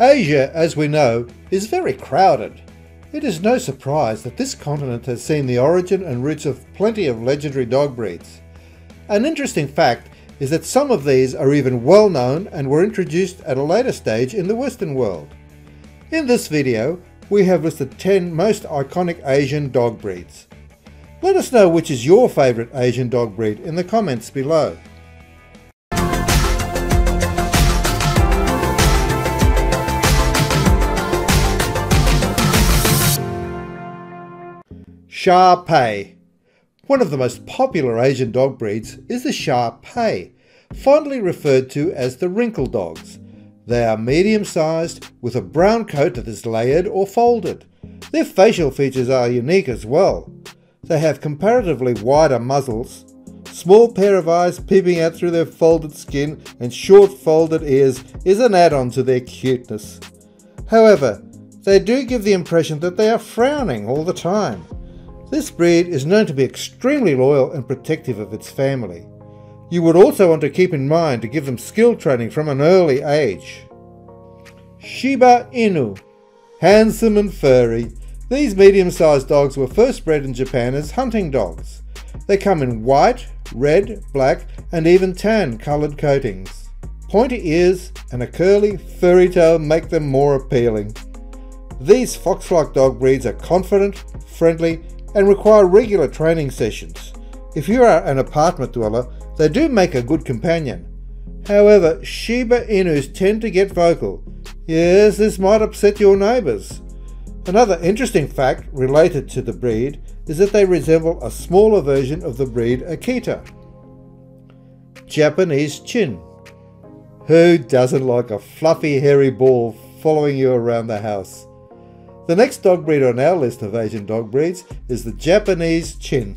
Asia, as we know, is very crowded. It is no surprise that this continent has seen the origin and roots of plenty of legendary dog breeds. An interesting fact is that some of these are even well known and were introduced at a later stage in the Western world. In this video, we have listed 10 most iconic Asian dog breeds. Let us know which is your favourite Asian dog breed in the comments below. Shar Pei. One of the most popular Asian dog breeds is the Shar Pei, fondly referred to as the wrinkle dogs. They are medium sized with a brown coat that is layered or folded. Their facial features are unique as well. They have comparatively wider muzzles, small pair of eyes peeping out through their folded skin, and short folded ears is an add on to their cuteness. However, they do give the impression that they are frowning all the time. This breed is known to be extremely loyal and protective of its family. You would also want to keep in mind to give them skill training from an early age. Shiba Inu. Handsome and furry, these medium sized dogs were first bred in Japan as hunting dogs. They come in white, red, black, and even tan coloured coatings. Pointy ears and a curly, furry tail make them more appealing. These fox-like dog breeds are confident, friendly, and require regular training sessions. If you are an apartment dweller, they do make a good companion. However, Shiba Inus tend to get vocal. Yes, this might upset your neighbours. Another interesting fact related to the breed is that they resemble a smaller version of the breed Akita. Japanese Chin. Who doesn't like a fluffy hairy ball following you around the house? The next dog breed on our list of Asian dog breeds is the Japanese Chin.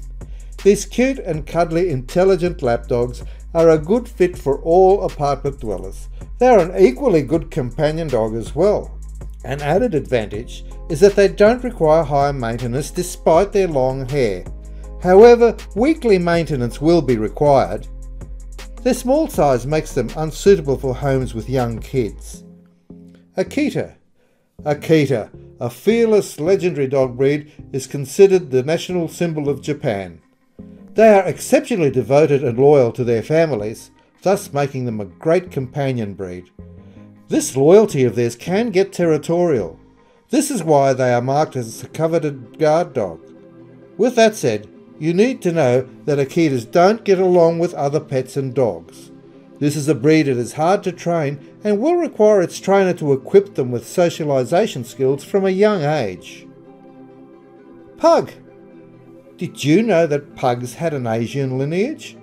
These cute and cuddly intelligent lapdogs are a good fit for all apartment dwellers. They are an equally good companion dog as well. An added advantage is that they don't require high maintenance despite their long hair. However, weekly maintenance will be required. Their small size makes them unsuitable for homes with young kids. Akita. Akita a fearless legendary dog breed, is considered the national symbol of Japan. They are exceptionally devoted and loyal to their families, thus making them a great companion breed. This loyalty of theirs can get territorial. This is why they are marked as a coveted guard dog. With that said, you need to know that Akitas don't get along with other pets and dogs. This is a breed that is hard to train and will require its trainer to equip them with socialization skills from a young age. Pug. Did you know that pugs had an Asian lineage?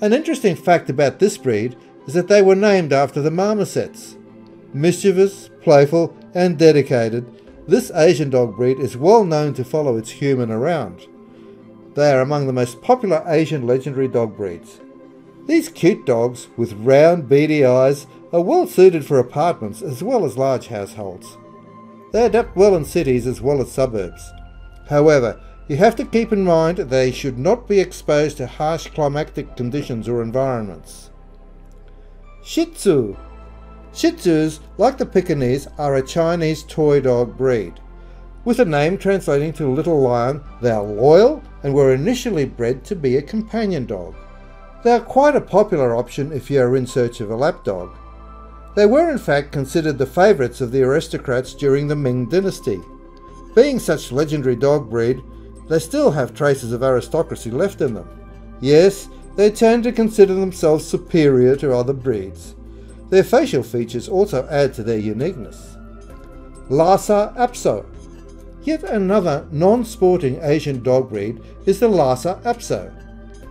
An interesting fact about this breed is that they were named after the marmosets. Mischievous, playful, and dedicated, this Asian dog breed is well known to follow its human around. They are among the most popular Asian legendary dog breeds. These cute dogs with round beady eyes are well suited for apartments as well as large households. They adapt well in cities as well as suburbs. However, you have to keep in mind they should not be exposed to harsh climatic conditions or environments. Shih Tzu Shih Tzus, like the Pekingese, are a Chinese toy dog breed. With a name translating to little lion, they are loyal and were initially bred to be a companion dog. They are quite a popular option if you are in search of a lapdog. They were in fact considered the favourites of the aristocrats during the Ming dynasty. Being such legendary dog breed, they still have traces of aristocracy left in them. Yes, they tend to consider themselves superior to other breeds. Their facial features also add to their uniqueness. Lhasa Apso Yet another non-sporting Asian dog breed is the Lhasa Apso.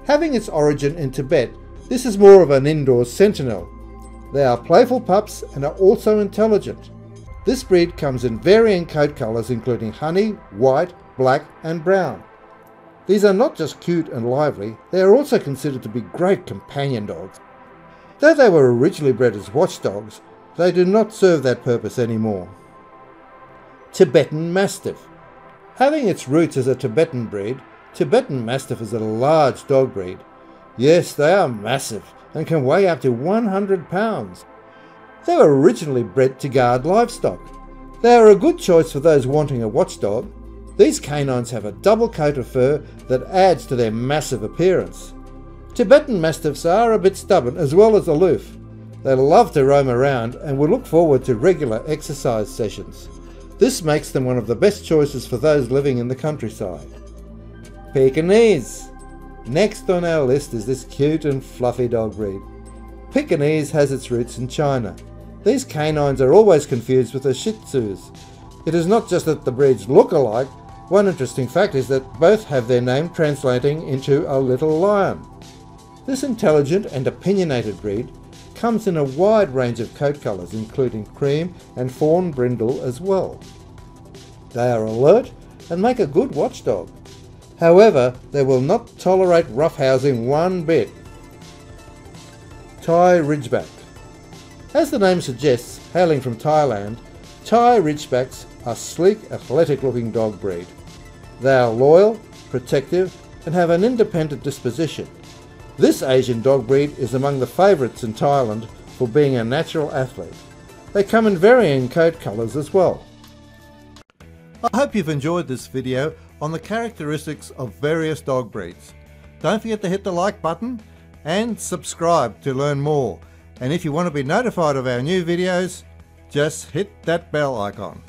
Having its origin in Tibet, this is more of an indoor sentinel. They are playful pups and are also intelligent. This breed comes in varying coat colours including honey, white, black and brown. These are not just cute and lively, they are also considered to be great companion dogs. Though they were originally bred as watchdogs, they do not serve that purpose anymore. Tibetan Mastiff Having its roots as a Tibetan breed, Tibetan Mastiff is a large dog breed. Yes, they are massive and can weigh up to 100 pounds. They were originally bred to guard livestock. They are a good choice for those wanting a watchdog. These canines have a double coat of fur that adds to their massive appearance. Tibetan Mastiffs are a bit stubborn as well as aloof. They love to roam around and will look forward to regular exercise sessions. This makes them one of the best choices for those living in the countryside. Pekingese. Next on our list is this cute and fluffy dog breed. Pekingese has its roots in China. These canines are always confused with the Shih Tzus. It is not just that the breeds look alike, one interesting fact is that both have their name translating into a little lion. This intelligent and opinionated breed comes in a wide range of coat colours including cream and fawn brindle as well. They are alert and make a good watchdog. However, they will not tolerate roughhousing one bit. Thai Ridgeback As the name suggests, hailing from Thailand, Thai Ridgebacks are sleek, athletic looking dog breed. They are loyal, protective and have an independent disposition. This Asian dog breed is among the favourites in Thailand for being a natural athlete. They come in varying coat colours as well. I hope you've enjoyed this video on the characteristics of various dog breeds. Don't forget to hit the like button and subscribe to learn more. And if you want to be notified of our new videos, just hit that bell icon.